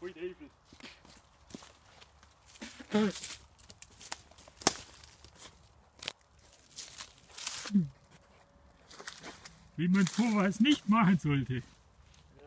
Goed even. Wie man sowas nicht machen sollte.